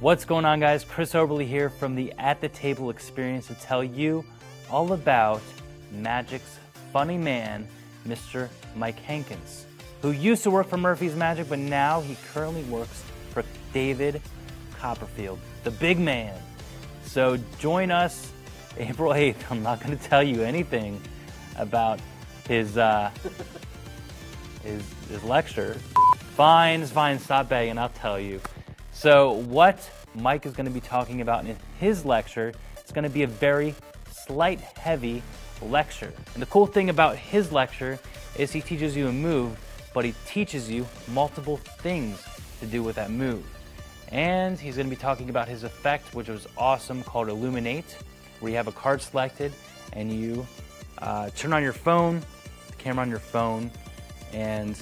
What's going on, guys? Chris Oberly here from the At the Table Experience to tell you all about Magic's funny man, Mr. Mike Hankins, who used to work for Murphy's Magic, but now he currently works for David Copperfield, the big man. So join us April 8th. I'm not going to tell you anything about his, uh, his, his lecture. Fine, fine, stop begging, I'll tell you. So, what Mike is going to be talking about in his lecture is going to be a very sleight heavy lecture. And the cool thing about his lecture is he teaches you a move, but he teaches you multiple things to do with that move. And he's going to be talking about his effect, which was awesome, called Illuminate, where you have a card selected and you uh, turn on your phone, the camera on your phone, and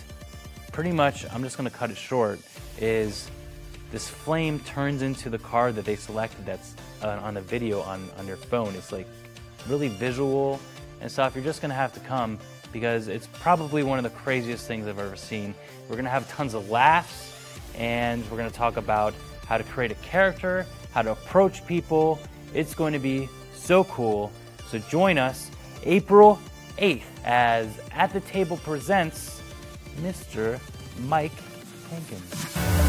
pretty much, I'm just going to cut it short, is this flame turns into the card that they selected that's uh, on the video on, on your phone. It's like really visual and stuff. You're just gonna have to come because it's probably one of the craziest things I've ever seen. We're gonna have tons of laughs and we're gonna talk about how to create a character, how to approach people. It's going to be so cool. So join us April 8th as At the Table presents Mr. Mike Hankins.